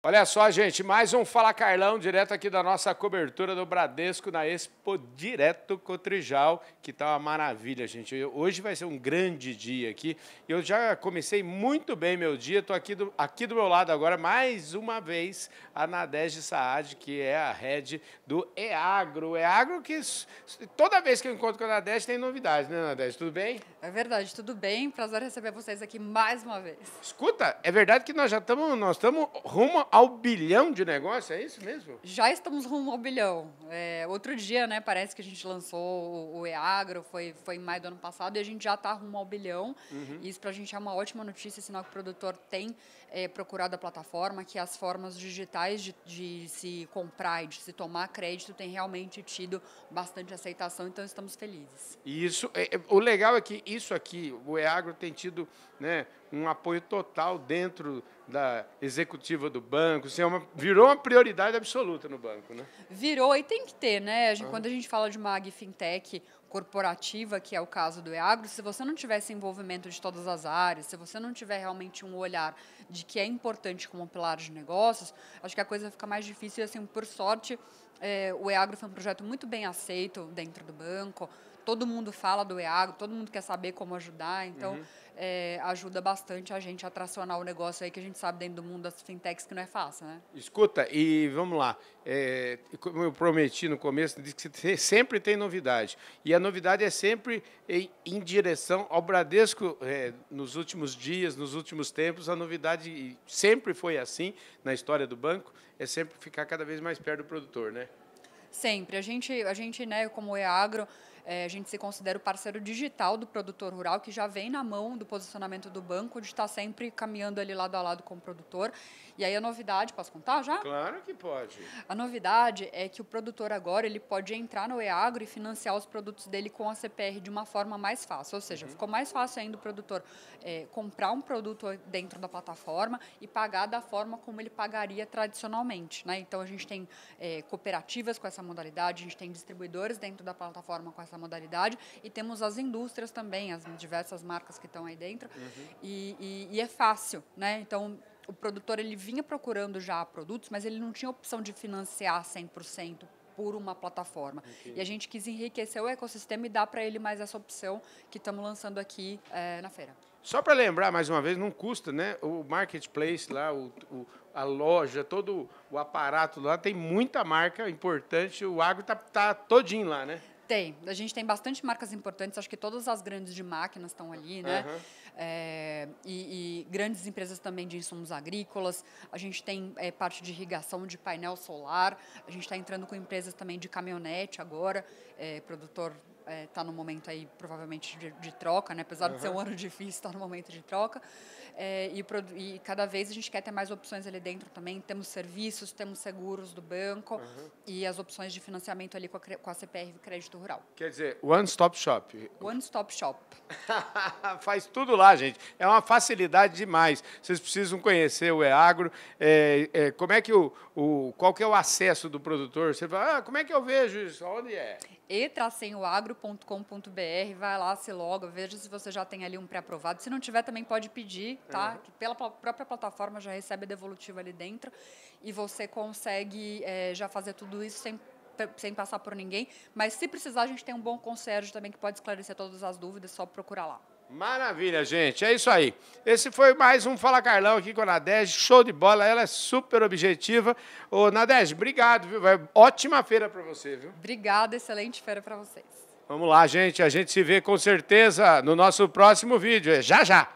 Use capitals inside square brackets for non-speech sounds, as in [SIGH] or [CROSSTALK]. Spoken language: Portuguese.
Olha só, gente, mais um Fala Carlão, direto aqui da nossa cobertura do Bradesco na Expo Direto Cotrijal, que tá uma maravilha, gente. Hoje vai ser um grande dia aqui. Eu já comecei muito bem meu dia, estou aqui do, aqui do meu lado agora, mais uma vez, a Nadege Saad, que é a head do EAGRO. EAGRO que toda vez que eu encontro com a Nadege tem novidades, né, Nadege? Tudo bem? É verdade, tudo bem. Prazer receber vocês aqui mais uma vez. Escuta, é verdade que nós já estamos, nós estamos rumo ao bilhão de negócio, é isso mesmo? Já estamos rumo ao bilhão. É, outro dia, né, parece que a gente lançou o, EAGRO, foi, foi em maio do ano passado, e a gente já está rumo ao bilhão. Uhum. Isso para a gente é uma ótima notícia, sinal que o produtor tem é, procurado a plataforma, que as formas digitais de, de se comprar e de se tomar crédito têm realmente tido bastante aceitação, então estamos felizes. Isso, é, é, o legal é que isso aqui, o EAGRO tem tido né, um apoio total dentro da executiva do banco, assim, é uma, virou uma prioridade absoluta no banco, né? Virou e tem que ter, né? A gente, Quando a gente fala de uma ag fintech corporativa, que é o caso do EAGRO, se você não tiver esse envolvimento de todas as áreas, se você não tiver realmente um olhar de que é importante como pilar de negócios, acho que a coisa fica mais difícil e, assim, por sorte, é, o EAGRO foi um projeto muito bem aceito dentro do banco, todo mundo fala do EAGRO, todo mundo quer saber como ajudar, então uhum. é, ajuda bastante a gente a tracionar o negócio aí que a gente sabe dentro do mundo das fintechs que não é fácil, né? Escuta, e vamos lá, é, como eu prometi no começo, disse que você sempre tem novidade, e a novidade é sempre em, em direção ao Bradesco, é, nos últimos dias, nos últimos tempos, a novidade sempre foi assim na história do banco, é sempre ficar cada vez mais perto do produtor, né? Sempre. A gente, a gente né, como EAGRO, é, a gente se considera o parceiro digital do produtor rural, que já vem na mão do posicionamento do banco, de estar sempre caminhando ali lado a lado com o produtor. E aí a novidade, posso contar já? Claro que pode. A novidade é que o produtor agora ele pode entrar no EAGRO e financiar os produtos dele com a CPR de uma forma mais fácil. Ou seja, uhum. ficou mais fácil ainda o produtor é, comprar um produto dentro da plataforma e pagar da forma como ele pagaria tradicionalmente. Né? Então a gente tem é, cooperativas com essa modalidade, a gente tem distribuidores dentro da plataforma com essa modalidade e temos as indústrias também, as diversas marcas que estão aí dentro. Uhum. E, e, e, é fácil, né? Então, o produtor ele vinha procurando já produtos, mas ele não tinha opção de financiar 100% por uma plataforma. E a gente quis enriquecer o ecossistema e dar para ele mais essa opção que estamos lançando aqui é, na feira. Só para lembrar, mais uma vez, não custa, né? O marketplace lá, o, o, a loja, todo o aparato lá, tem muita marca importante. O agro está tá todinho lá, né? Tem. A gente tem bastante marcas importantes. Acho que todas as grandes de máquinas estão ali, né? Uhum. É, e, e, grandes empresas também de insumos agrícolas. A gente tem é, parte de irrigação de painel solar. A gente está entrando com empresas também de caminhonete agora. É, produtor está no momento aí provavelmente de, de troca, né? Apesar uhum. de ser um ano difícil, está no momento de troca. É, e, e, cada vez a gente quer ter mais opções ali dentro também. Temos serviços, temos seguros do banco uhum. e as opções de financiamento ali com a, com a CPR Crédito Rural. Quer dizer, One Stop Shop. One Stop Shop. [LAUGHS] Faz tudo lá, gente. É uma facilidade demais. Vocês precisam conhecer o EAGRO. É, é, como é que o, o, qual que é o acesso do produtor? Você fala, ah, como é que eu vejo isso? Onde é? e-agro.com.br, vai lá, se loga, veja se você já tem ali um pré-aprovado. Se não tiver, também pode pedir, tá? Uhum. Que pela própria plataforma já recebe a devolutiva ali dentro e você consegue é, já fazer tudo isso sem sem passar por ninguém, mas se precisar, a gente tem um bom concierge também que pode esclarecer todas as dúvidas, só procurar lá. Maravilha, gente. É isso aí. Esse foi mais um Fala Carlão aqui com a Nadege. Show de bola. Ela é super objetiva. Ô, Nadege, obrigado, viu? Ótima feira para você, viu? Obrigada, excelente feira para vocês. Vamos lá, gente. A gente se vê com certeza no nosso próximo vídeo. É já já.